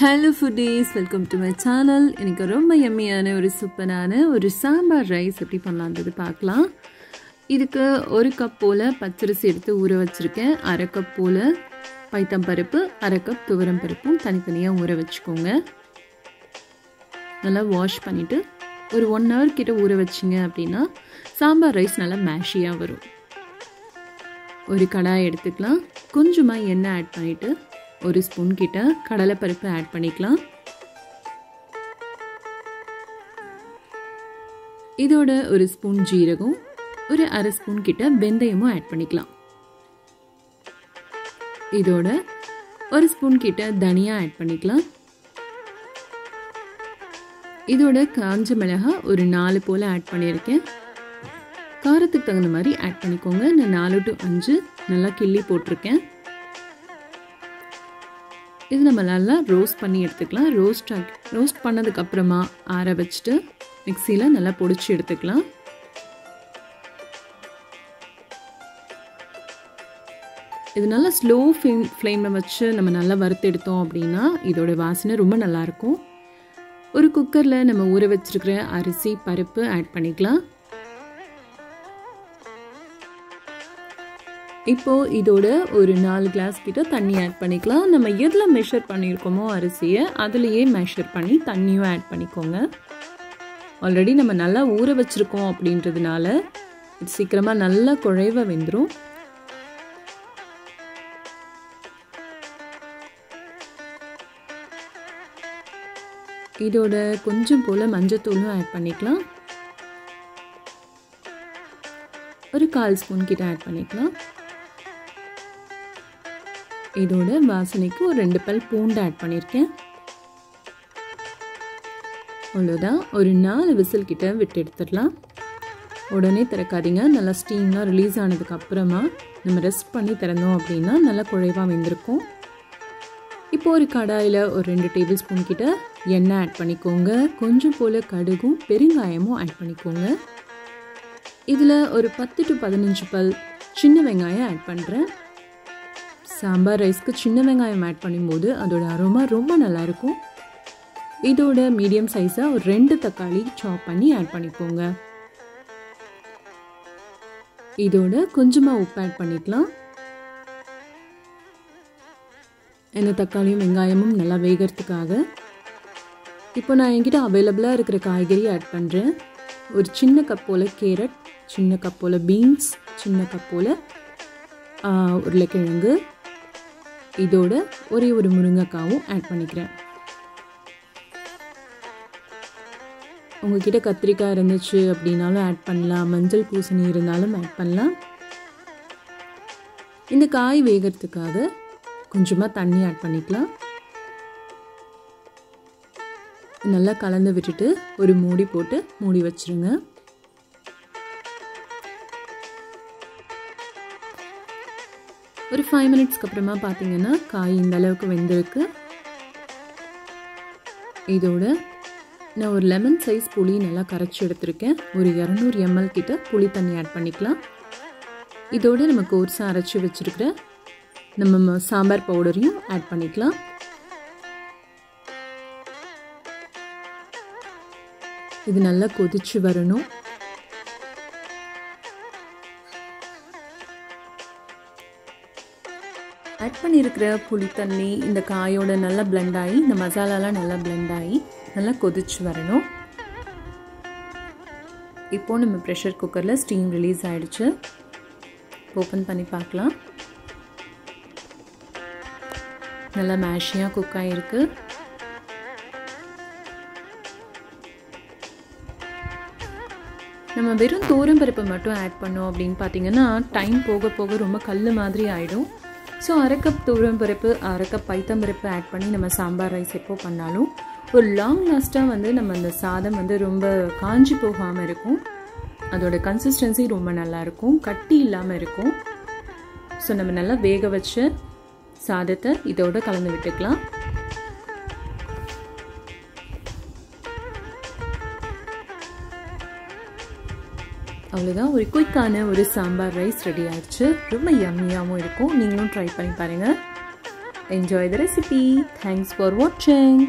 Hello foodies welcome to my channel எனக்கு ரொம்ப எம்மியான ஒரு சூப்பரான ஒரு சாம்பார் ரைஸ் எப்படி பண்ணலான்றது பார்க்கலாம். இதுக்கு ஒரு கப் போல் பச்சரிசி எடுத்து ஊற வச்சுருக்கேன். அரை கப் போல் பைத்தம் பருப்பு அரை கப் துவரம் பருப்பும் தனித்தனியாக ஊற வச்சுக்கோங்க. நல்லா வாஷ் பண்ணிவிட்டு ஒரு ஒன் ஹவர் கிட்ட ஊற வச்சிங்க அப்படின்னா சாம்பார் ரைஸ் நல்லா மேஷியாக வரும். ஒரு கடாய் எடுத்துக்கலாம். கொஞ்சமாக எண்ணெய் ஆட் பண்ணிவிட்டு ஒரு ஸ்பூன் கிட்ட கடலைப்பருப்பு ஆட் பண்ணிக்கலாம். இதோட ஒரு ஸ்பூன் ஜீரகம் ஒரு அரை ஸ்பூன் கிட்ட வெந்தயமும் ஆட் பண்ணிக்கலாம். இதோட ஒரு ஸ்பூன் கிட்ட தனியா ஆட் பண்ணிக்கலாம். இதோட காஞ்ச மிளகா ஒரு நாலு போல் ஆட் பண்ணியிருக்கேன். காரத்துக்கு தகுந்த மாதிரி ஆட் பண்ணிக்கோங்க. நான் நாலு டு அஞ்சு நல்லா கிள்ளி போட்டிருக்கேன். இது நம்ம நல்லா ரோஸ்ட் பண்ணி எடுத்துக்கலாம். ரோஸ்ட் ரோஸ்ட் பண்ணதுக்கப்புறமா ஆற வச்சுட்டு மிக்சியில் நல்லா பொடிச்சு எடுத்துக்கலாம். இது நல்லா ஸ்லோ ஃப்ளேம் ஃப்ளேமில் வச்சு நம்ம நல்லா வறுத்து எடுத்தோம் அப்படின்னா இதோட வாசனை ரொம்ப நல்லாயிருக்கும் ஒரு குக்கரில் நம்ம ஊற வச்சுருக்கிற அரிசி பருப்பு ஆட் பண்ணிக்கலாம். இப்போது இதோட ஒரு நாலு கிளாஸ் கிட்ட தண்ணி ஆட் பண்ணிக்கலாம். நம்ம எதில் மெஷர் பண்ணியிருக்கோமோ அரிசியை அதுலேயே மெஷர் பண்ணி தண்ணியும் ஆட் பண்ணிக்கோங்க. ஆல்ரெடி நம்ம நல்லா ஊற வச்சுருக்கோம் அப்படின்றதுனால இது சீக்கிரமாக நல்லா குழைவ வெந்துடும் இதோட கொஞ்சம் போல் மஞ்சத்தூளும் ஆட் பண்ணிக்கலாம். ஒரு கால் ஸ்பூன் கிட்ட ஆட் பண்ணிக்கலாம். இதோட வாசனைக்கு ஒரு ரெண்டு பல் பூண்டு ஆட் பண்ணியிருக்கேன் அவ்வளோதான் ஒரு நாலு விசில் கிட்ட விட்டு எடுத்துடலாம். உடனே திறக்காதீங்க. நல்லா ஸ்டீம்லாம் ரிலீஸ் ஆனதுக்கு அப்புறமா நம்ம ரெஸ்ட் பண்ணி திறந்தோம் அப்படின்னா நல்லா குழைவாக வெந்திருக்கும். இப்போ ஒரு கடாயில் ஒரு ரெண்டு டேபிள் ஸ்பூன் கிட்ட எண்ணெய் ஆட் பண்ணிக்கோங்க. கொஞ்சம் போல் கடுகும் பெருங்காயமும் ஆட் பண்ணிக்கோங்க. இதில் ஒரு பத்து டு பதினஞ்சு பல் சின்ன வெங்காயம் ஆட் பண்ணுறேன் சாம்பார் ரைஸ்க்கு சின்ன வெங்காயம் ஆட் பண்ணும்போது அதோட அரோமா ரொம்ப நல்லாயிருக்கும். இதோட மீடியம் சைஸாக ஒரு ரெண்டு தக்காளி சாப் பண்ணி ஆட் பண்ணிக்கோங்க. இதோட கொஞ்சமாக உப்பு ஆட் பண்ணிக்கலாம். இந்த தக்காளியும் வெங்காயமும் நல்லா வேகிறதுக்காக இப்போ நான் என்கிட்ட அவைலபிளாக இருக்கிற காய்கறி ஆட் பண்ணுறேன் ஒரு சின்ன கப் போல் கேரட் சின்ன கப் போல் பீன்ஸ் சின்ன கப் போல் உருளைக்கிழங்கு இதோட ஒரே ஒரு முருங்கைக்காவும் ஆட் பண்ணிக்கிறேன். உங்ககிட்ட கத்திரிக்காய் இருந்துச்சு அப்படின்னாலும் ஆட் பண்ணலாம். மஞ்சள் பூசணி இருந்தாலும் ஆட் பண்ணலாம். இந்த காய் வேகிறதுக்காக கொஞ்சமாக தண்ணி ஆட் பண்ணிக்கலாம். நல்லா கலந்து விட்டுட்டு ஒரு மூடி போட்டு மூடி வச்சுருங்க. ஒரு ஃபைவ் மினிட்ஸ்க்கு அப்புறமா பார்த்தீங்கன்னா காய் இந்த அளவுக்கு வெந்திருக்கு. இதோட நான் ஒரு லெமன் சைஸ் புளி நல்லா கரைச்சி எடுத்திருக்கேன். ஒரு இரநூறு எம்எல் கிட்ட புளி தண்ணி ஆட் பண்ணிக்கலாம். இதோட நம்ம கோர்ஸாக அரைச்சி வச்சுருக்கிற நம்ம சாம்பார் பவுடரையும் ஆட் பண்ணிக்கலாம். இது நல்லா கொதிச்சு வரணும். ஆட் பண்ணியிருக்கிற புளி தண்ணி இந்த காயோட நல்லா பிளெண்ட் ஆகி இந்த மசாலாலாம் நல்லா பிளெண்ட் ஆகி நல்லா கொதிச்சு வரணும். இப்போது நம்ம ப்ரெஷர் குக்கரில் ஸ்டீம் ரிலீஸ் ஆகிடுச்சு ஓப்பன் பண்ணி பார்க்கலாம். நல்லா மேஷியாக குக் ஆகிருக்கு நம்ம வெறும் தோரம் பருப்பை மட்டும் ஆட் பண்ணோம் அப்படின்னு பார்த்தீங்கன்னா டைம் போக போக ரொம்ப கல் மாதிரி ஆகிடும் ஸோ அரை கப் தோரம் பருப்பு அரை கப் பைத்தம் பருப்பு ஆட் பண்ணி நம்ம சாம்பார் ரைஸ் எப்போ பண்ணாலும் ஒரு லாங் லாஸ்ட்டாக வந்து நம்ம அந்த சாதம் வந்து ரொம்ப காஞ்சி போகாமல் இருக்கும். அதோட கன்சிஸ்டன்சி ரொம்ப நல்லாயிருக்கும் கட்டி இல்லாமல் இருக்கும். ஸோ நம்ம நல்லா வேக வச்ச சாதத்தை இதோட கலந்து விட்டுக்கலாம். அவ்வளோதான் ஒரு குயிக்கான ஒரு சாம்பார் ரைஸ் ரெடி ஆயிடுச்சு. ரொம்ப யம்மியாகவும் இருக்கும். நீங்களும் ட்ரை பண்ணி பாருங்கள் enjoy the recipe thanks for வாட்சிங்